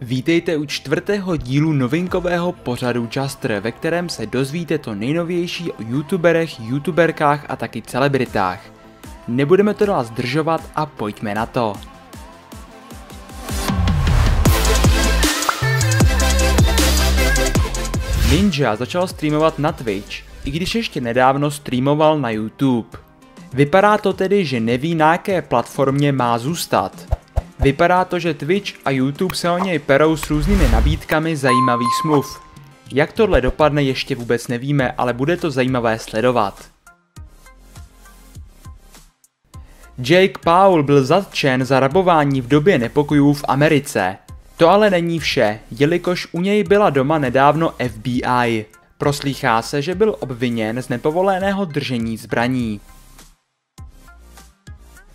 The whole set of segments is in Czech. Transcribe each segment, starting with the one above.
Vítejte u čtvrtého dílu novinkového pořadu Juster, ve kterém se dozvíte to nejnovější o youtuberech, youtuberkách a taky celebritách. Nebudeme to dál zdržovat a pojďme na to. Ninja začal streamovat na Twitch, i když ještě nedávno streamoval na YouTube. Vypadá to tedy, že neví na jaké platformě má zůstat. Vypadá to, že Twitch a YouTube se o něj perou s různými nabídkami zajímavých smluv. Jak tohle dopadne ještě vůbec nevíme, ale bude to zajímavé sledovat. Jake Paul byl zatčen za rabování v době nepokojů v Americe. To ale není vše, jelikož u něj byla doma nedávno FBI. Proslýchá se, že byl obviněn z nepovoleného držení zbraní.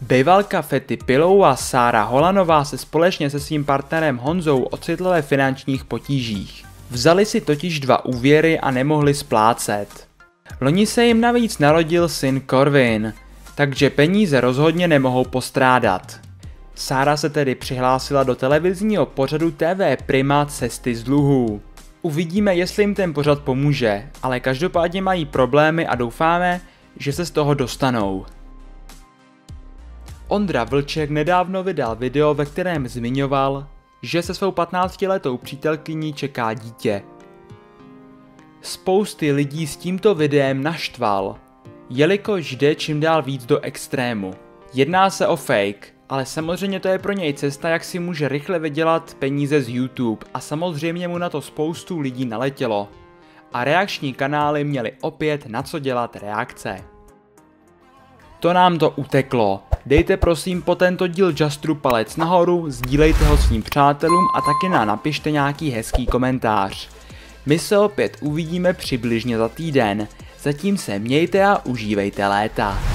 Bejvalka Fety Pilou a Sára Holanová se společně se svým partnerem Honzou ocitly ve finančních potížích. Vzali si totiž dva úvěry a nemohli splácet. Loni se jim navíc narodil syn Corvin, takže peníze rozhodně nemohou postrádat. Sára se tedy přihlásila do televizního pořadu TV Prima Cesty z dluhů. Uvidíme, jestli jim ten pořad pomůže, ale každopádně mají problémy a doufáme, že se z toho dostanou. Ondra Vlček nedávno vydal video, ve kterém zmiňoval, že se svou 15-letou přítelkyní čeká dítě. Spousty lidí s tímto videem naštval, jelikož jde čím dál víc do extrému. Jedná se o fake, ale samozřejmě to je pro něj cesta, jak si může rychle vydělat peníze z YouTube a samozřejmě mu na to spoustu lidí naletělo. A reakční kanály měly opět na co dělat reakce. To nám to uteklo. Dejte prosím po tento díl Justru palec nahoru, sdílejte ho svým přátelům a taky nám napište nějaký hezký komentář. My se opět uvidíme přibližně za týden. Zatím se mějte a užívejte léta.